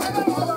あの